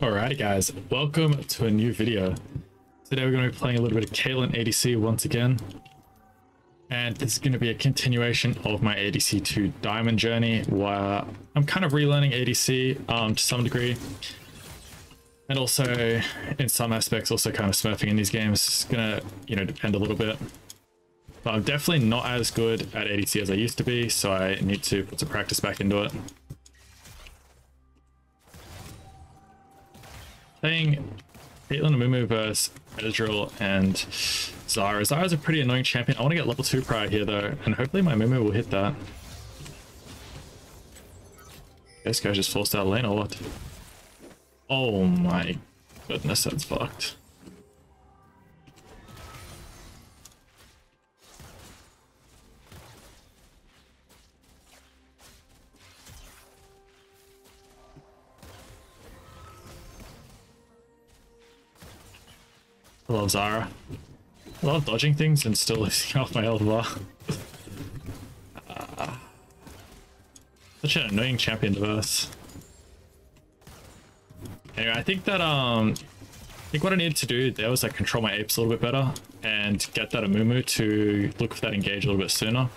Alrighty guys, welcome to a new video. Today we're going to be playing a little bit of Caitlyn ADC once again. And this is going to be a continuation of my ADC to Diamond journey where I'm kind of relearning ADC um, to some degree. And also, in some aspects, also kind of smurfing in these games. It's going to, you know, depend a little bit. But I'm definitely not as good at ADC as I used to be, so I need to put some practice back into it. Playing Caitlyn Mumu versus Ezreal and Zyra. Zyra's a pretty annoying champion. I want to get level 2 prior here though, and hopefully my Mumu will hit that. This guy just forced out lane or what? Oh my goodness, that's fucked. I love Zyra. I love dodging things and still losing off my health bar. uh, such an annoying champion to verse. Anyway, I think that um I think what I needed to do there was like control my apes a little bit better and get that Amumu to look for that engage a little bit sooner.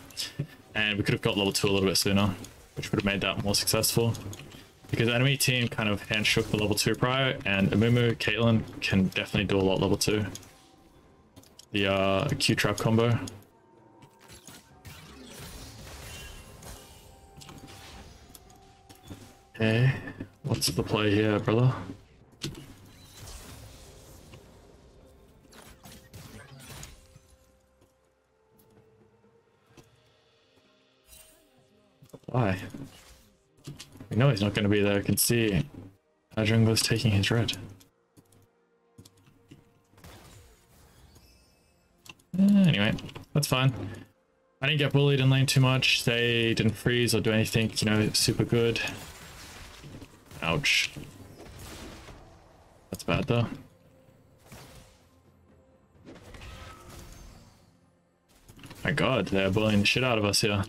And we could have got level 2 a little bit sooner, which would have made that more successful because enemy team kind of hand shook the level 2 prior, and Amumu, Caitlyn can definitely do a lot level 2. The uh, Q-trap combo. Okay, what's the play here, brother? Why? We know he's not going to be there. I can see Ajungler's taking his red. Uh, anyway, that's fine. I didn't get bullied in lane too much. They didn't freeze or do anything, you know, super good. Ouch. That's bad though. My god, they're bullying the shit out of us here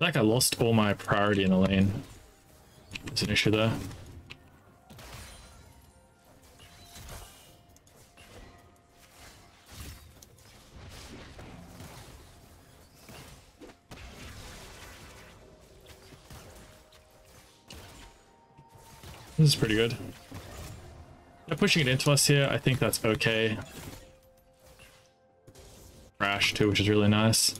like I lost all my priority in the lane. There's an issue there. This is pretty good. They're pushing it into us here. I think that's okay. Crash too, which is really nice.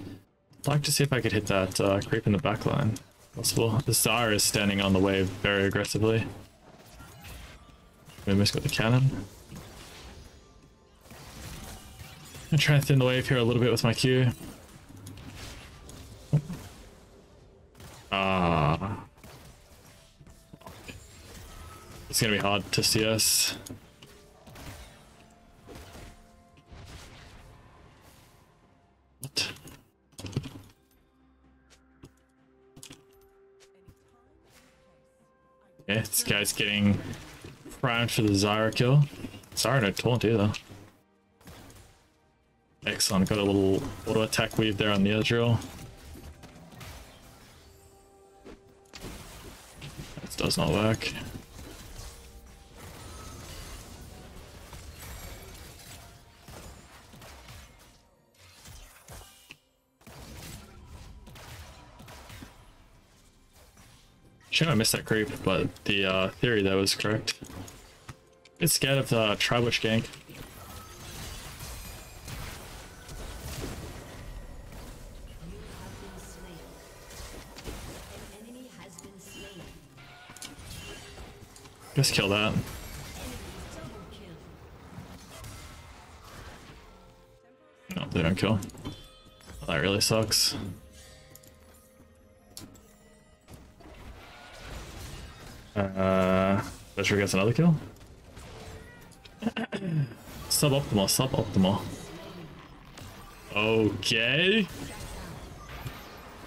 I'd like to see if I could hit that uh, creep in the backline. Possible. The Star is standing on the wave very aggressively. We missed got the cannon. I'm trying to thin the wave here a little bit with my Q. Ah. It's gonna be hard to see us. Guy's getting primed for the Zyra kill. Sorry, no taunt either. Excellent, got a little auto attack weave there on the Ezreal. This does not work. Shouldn't have missed that creep, but the uh, theory though was correct. Get scared of the Tribush gank. Just kill that. No, they don't kill. That really sucks. Uh, Vesher gets another kill. suboptimal, suboptimal. Okay.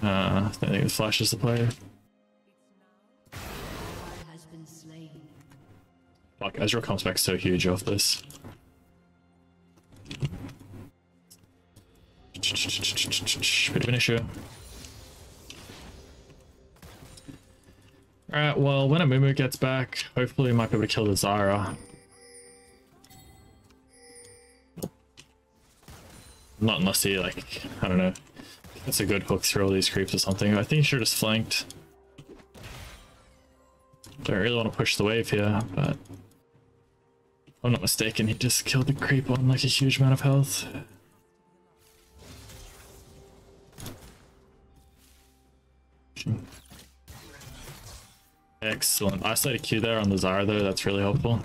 Uh, I think it flashes the player. Fuck, Ezreal comes back so huge off this. Bit of an issue. Alright, well, when Amumu gets back, hopefully we might be able to kill the Zyra. Not unless he, like, I don't know, that's a good hook through all these creeps or something. I think he should just flanked. Don't really want to push the wave here, but... I'm not mistaken, he just killed the creep on, like, a huge amount of health. Excellent. I Isolated Q there on the Zyra though, that's really helpful.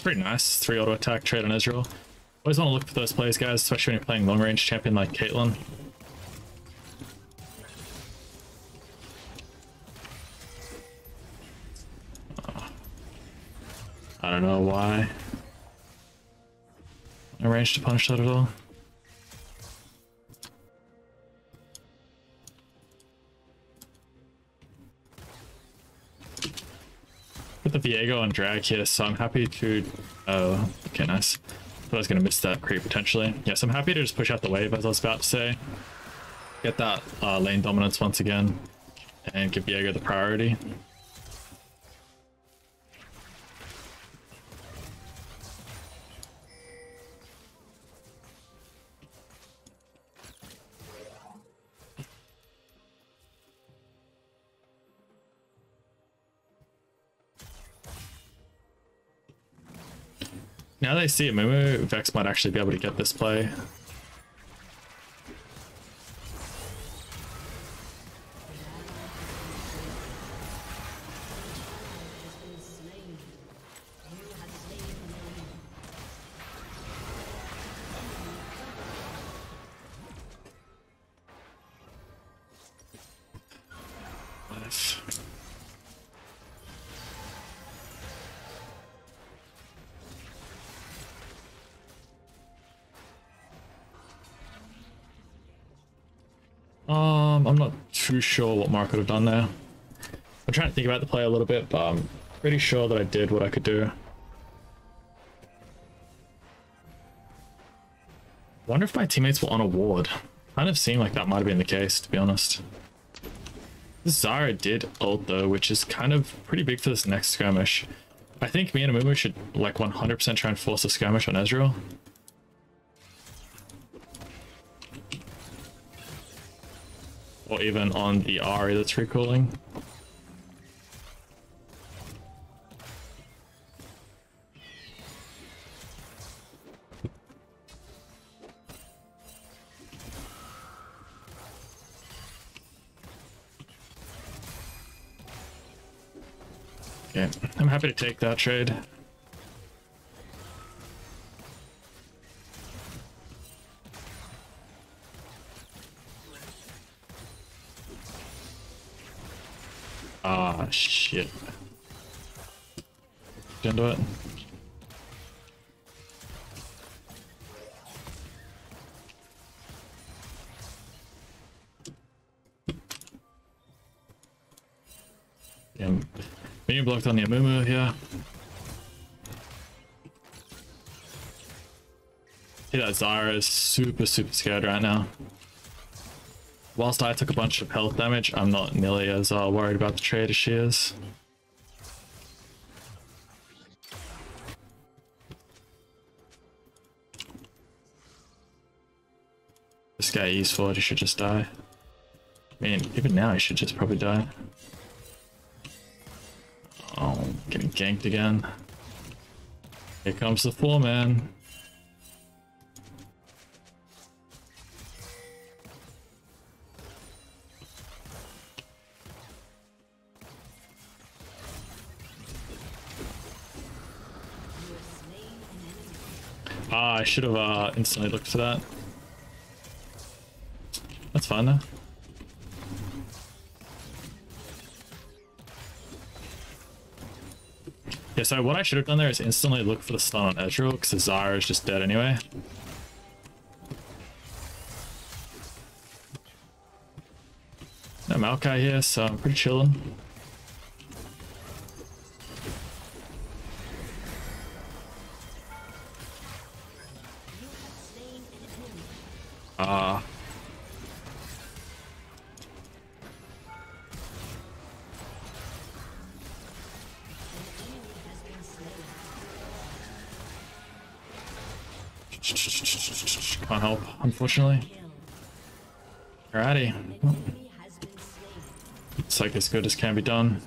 Pretty nice. Three auto attack trade on Ezreal. Always want to look for those plays, guys, especially when you're playing long range champion like Caitlyn. I don't know why. Arranged to punish that at all. Drag here, so I'm happy to... Oh, okay, nice. I was going to miss that creep potentially. Yes, I'm happy to just push out the wave, as I was about to say. Get that uh, lane dominance once again, and give Viego the priority. Now I see it, maybe Vex might actually be able to get this play. I'm not too sure what Mark could have done there. I'm trying to think about the play a little bit, but I'm pretty sure that I did what I could do. Wonder if my teammates were on a ward. Kind of seemed like that might have been the case, to be honest. Zyra did ult though, which is kind of pretty big for this next skirmish. I think me and Amumu should like 100% try and force a skirmish on Ezreal. Or even on the Ahri that's recalling. Okay, I'm happy to take that trade. Shit. Into it. Yeah, being blocked on the Amumu here. See that Zyra is super, super scared right now. Whilst I took a bunch of health damage, I'm not nearly as uh, worried about the trade as she is. This guy is forward, he should just die. I mean, even now he should just probably die. Oh, getting ganked again. Here comes the four man. I should have uh, instantly looked for that. That's fine though. Yeah, so what I should have done there is instantly look for the stun on Ezreal, because Zyra is just dead anyway. No Maokai here, so I'm pretty chilling. Ah. Can't help, unfortunately. Alrighty. It's like as good as can be done.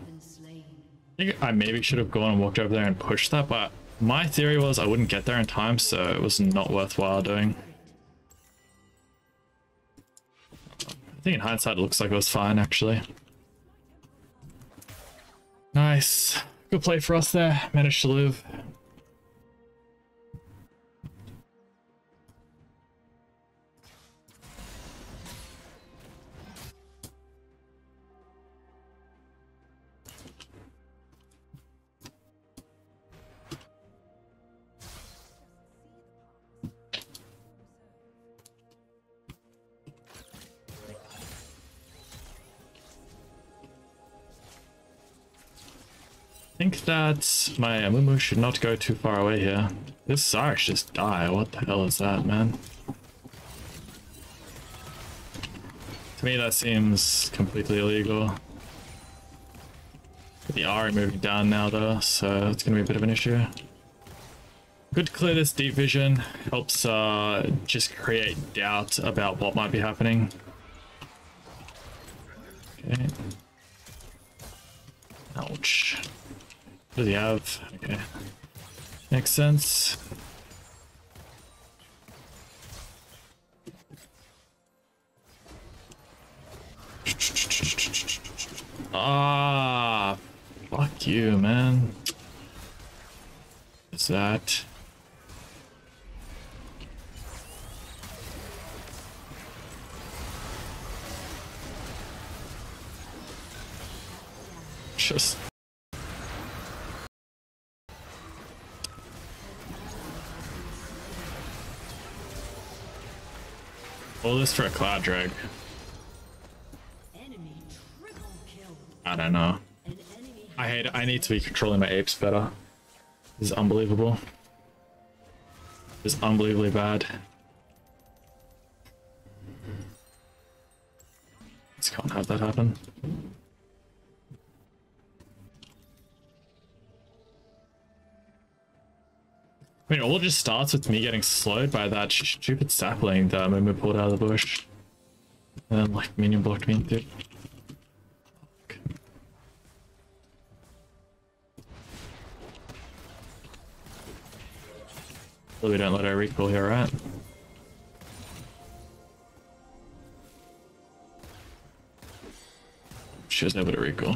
I think I maybe should have gone and walked over there and pushed that, but my theory was I wouldn't get there in time, so it was not worthwhile doing. Think in hindsight it looks like it was fine, actually. Nice. Good play for us there. Managed to live. Think that my Amumu should not go too far away here. This Zyra just die. What the hell is that, man? To me, that seems completely illegal. The Ahri moving down now, though, so it's going to be a bit of an issue. Good to clear this deep vision. Helps uh, just create doubt about what might be happening. Okay. Ouch. Does he have? Okay. Makes sense. Ah, fuck you, man. What's that? Just This for a cloud drag. I don't know. I hate I need to be controlling my apes better. This is unbelievable. This is unbelievably bad. Just can't have that happen. I mean, all it just starts with me getting slowed by that stupid sapling that Momo pulled out of the bush. And then, like, minion blocked me it. We don't let her recall here, right? She was able to recall.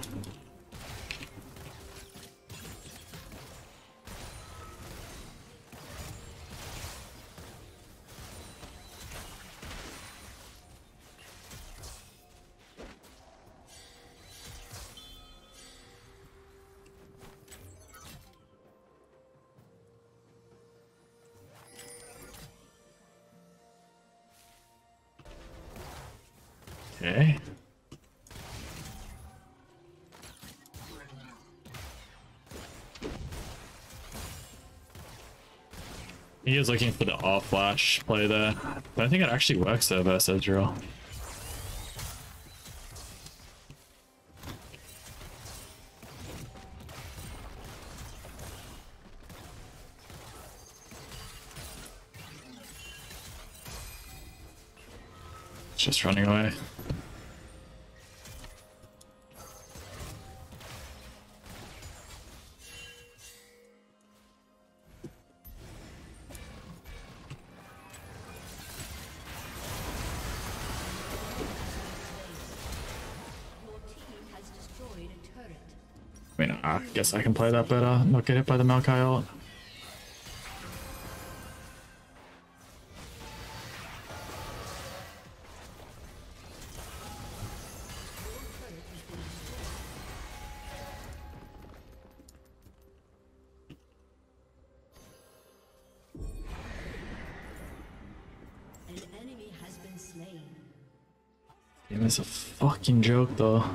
Okay. He is looking for the off flash play there, but I think it actually works there versus Ezreal. Just running away. I mean, I guess I can play that, but uh, not get hit by the Maokai ult. Damn, it's a fucking joke though.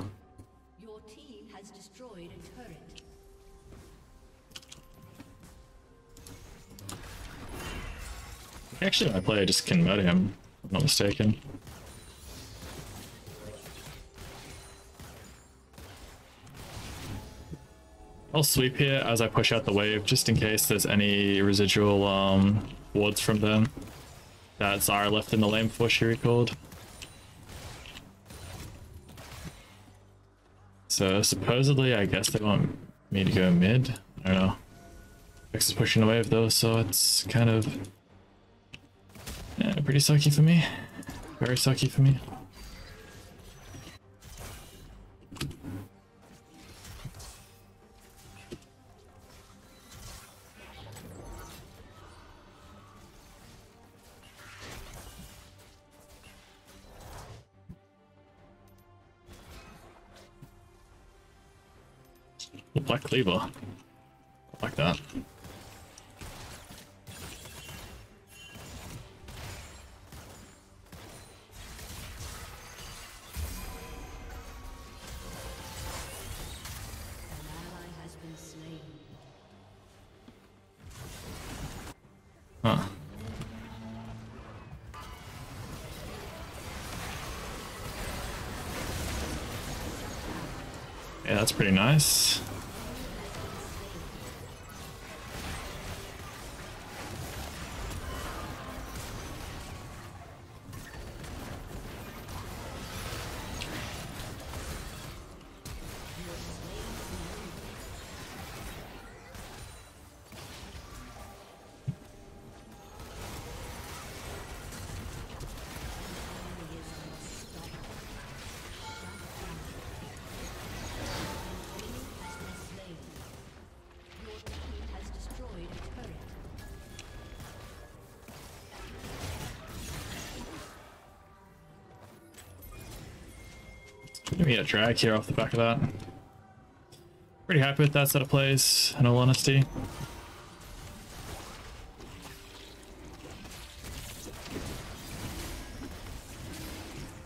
Actually, my player just can murder him, if I'm not mistaken. I'll sweep here as I push out the wave, just in case there's any residual um, wards from them that Zyra left in the lane before she recalled. So supposedly, I guess they want me to go mid. I don't know. X is pushing the wave though, so it's kind of yeah, pretty sucky for me. Very sucky for me. Black Cleaver. I like that. Huh. Yeah, that's pretty nice. Give me a drag here off the back of that. Pretty happy with that set of plays, in all honesty.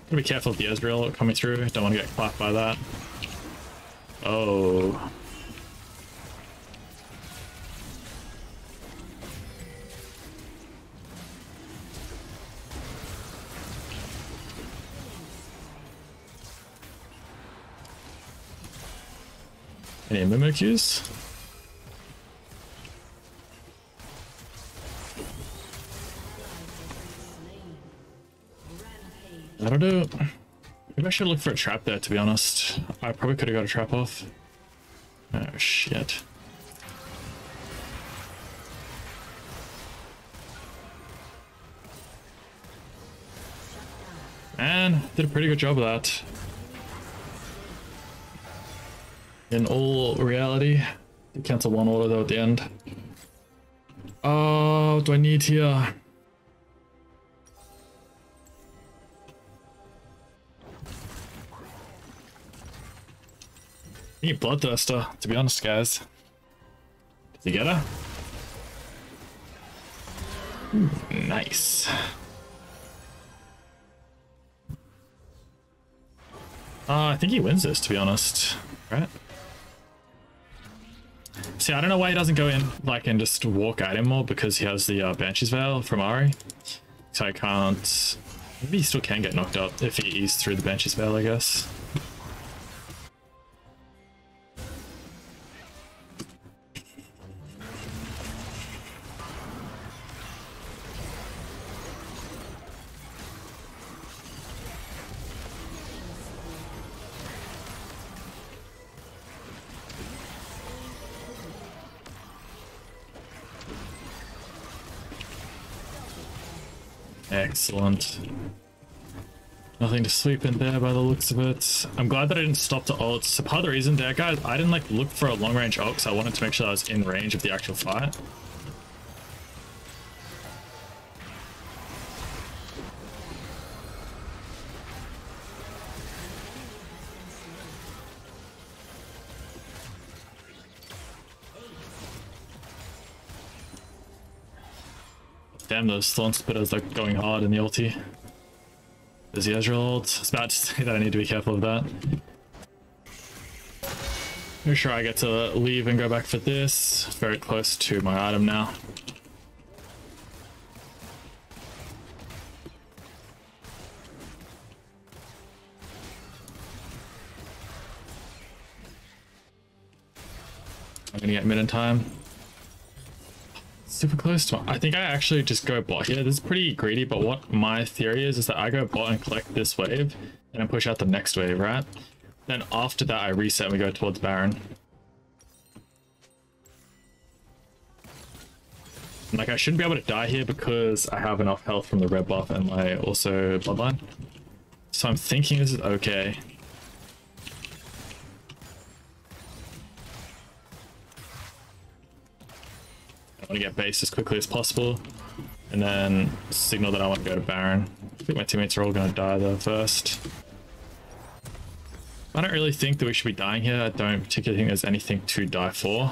Gotta be careful with the Ezreal coming through. Don't want to get clapped by that. Oh. I don't know. Maybe I should look for a trap there, to be honest. I probably could have got a trap off. Oh, shit. Man, did a pretty good job of that. In all reality, cancel one order though at the end. Oh, do I need here? I need Bloodthirster, to be honest, guys. Did you get her? Ooh, nice. Uh, I think he wins this, to be honest. Right? See, I don't know why he doesn't go in, like, and just walk at him more, because he has the uh, Banshee's Veil from Ahri. So I can't... Maybe he still can get knocked up if he eats through the Banshee's Veil, I guess. Excellent. Nothing to sweep in there by the looks of it. I'm glad that I didn't stop to ult. So part of the reason there, guys, I didn't like look for a long range ult because I wanted to make sure I was in range of the actual fight. Damn, those Thorn Spitters are going hard in the ulti. There's the Ezreal ult. I was about to say that I need to be careful of that. Make sure I get to leave and go back for this. Very close to my item now. I'm gonna get mid in time. Super close to I think I actually just go bot here. This is pretty greedy, but what my theory is, is that I go bot and collect this wave, and then push out the next wave, right? Then after that, I reset and we go towards Baron. Like, I shouldn't be able to die here because I have enough health from the red buff and my also bloodline. So I'm thinking this is okay. Want to get base as quickly as possible and then signal that I want to go to Baron. I think my teammates are all going to die though first. I don't really think that we should be dying here. I don't particularly think there's anything to die for.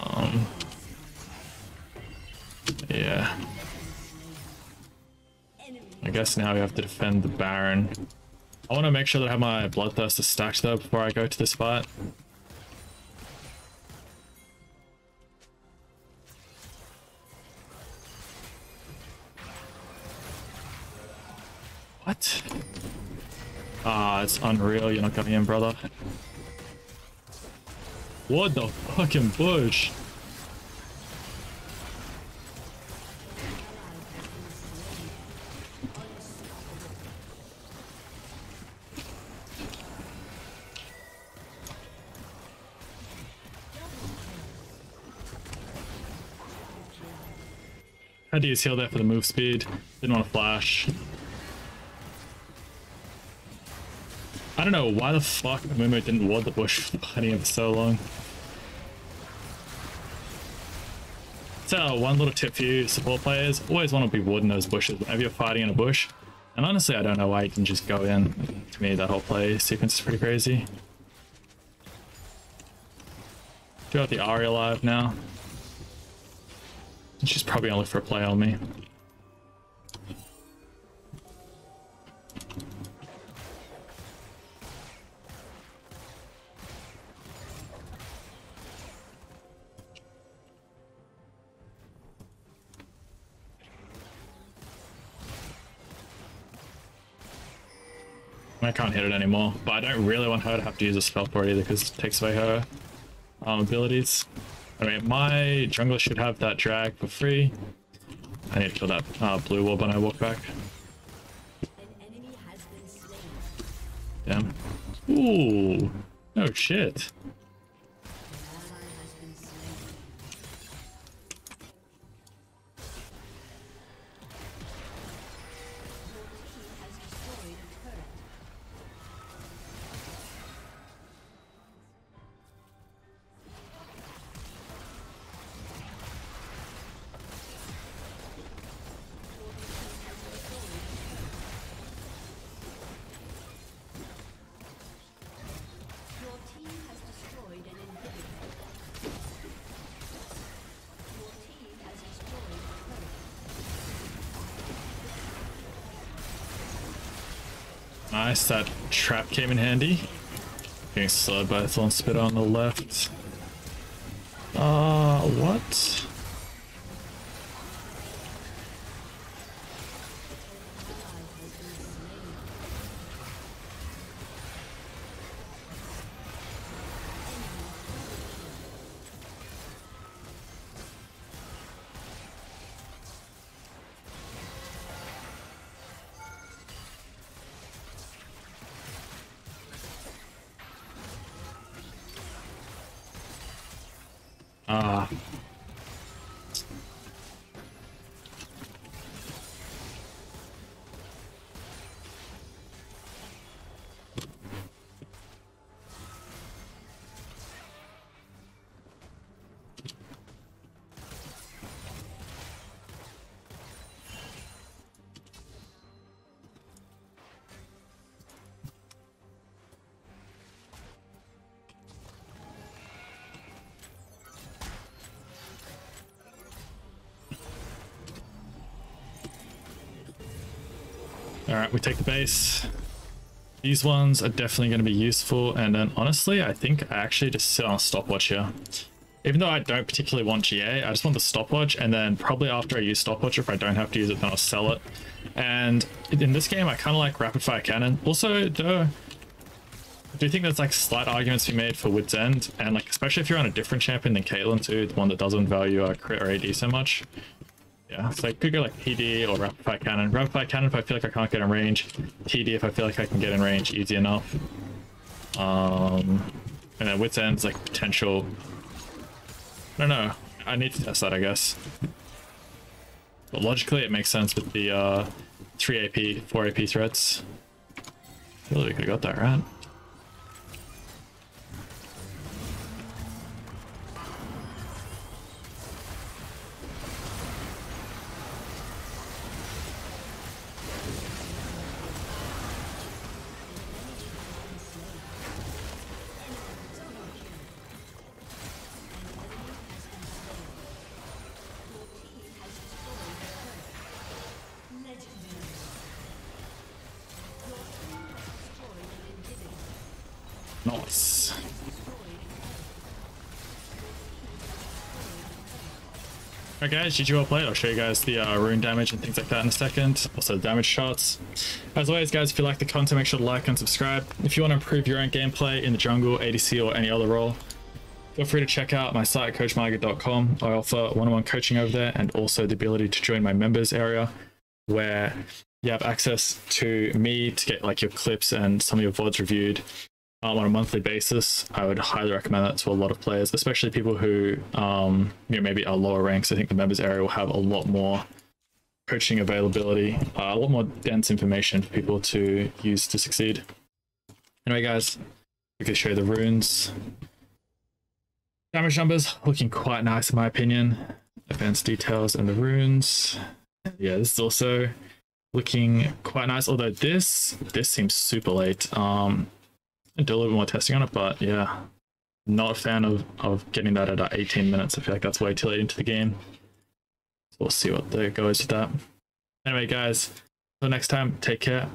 Um, yeah. I guess now we have to defend the Baron. I want to make sure that I have my Bloodthirster stacked though before I go to this fight. What? Ah, it's unreal. You're not coming in, brother. What the fucking bush? Had to use heal there for the move speed. Didn't want to flash. Don't know why the fuck Mumu didn't ward the bush for hunting for so long. So one little tip for you support players, always want to be warding those bushes whenever you're fighting in a bush. And honestly, I don't know why you can just go in. To me, that whole play sequence is pretty crazy. Do have the Ahri alive now. She's probably only for a play on me. Anymore, but I don't really want her to have to use a spell for it either because it takes away her um, abilities. I mean, my jungler should have that drag for free. I need to kill that uh, blue orb when I walk back. Damn. Ooh. Oh shit. Nice, that trap came in handy. Getting slowed by Thorn Spit on the left. Uh, what? Ah. Right, we take the base. These ones are definitely going to be useful. And then honestly, I think I actually just sit on a stopwatch here. Even though I don't particularly want GA, I just want the stopwatch. And then probably after I use stopwatch, if I don't have to use it, then I'll sell it. And in this game, I kind of like Rapid Firecannon. Also, though, I do think there's like slight arguments to be made for Wit's End. And like, especially if you're on a different champion than Caitlyn too, the one that doesn't value uh, crit or AD so much. Yeah, so I could go like PD or Rapid Firecannon. Rapid Firecannon if I feel like I can't get in range. TD if I feel like I can get in range easy enough. Um, and then Wit's End's like potential. I don't know. I need to test that, I guess. But logically, it makes sense with the uh, 3 AP, 4 AP threats. I feel like we could have got that, right? Alright guys, GG well played. I'll show you guys the uh, rune damage and things like that in a second. Also the damage shots. As always guys, if you like the content, make sure to like and subscribe. If you want to improve your own gameplay in the jungle, ADC or any other role, feel free to check out my site coachmyga.com. I offer one-on-one coaching over there and also the ability to join my members area where you have access to me to get like your clips and some of your VODs reviewed um, on a monthly basis. I would highly recommend that to a lot of players, especially people who um, you know, maybe are lower ranks. I think the members area will have a lot more coaching availability, uh, a lot more dense information for people to use to succeed. Anyway, guys, we can show you the runes. Damage numbers looking quite nice in my opinion. Advanced details and the runes. Yeah, this is also looking quite nice. Although this this seems super late. Um, do a little bit more testing on it, but yeah, not a fan of of getting that at uh, 18 minutes. I feel like that's way too late into the game. So we'll see what the goes with that. Anyway, guys, until next time, take care.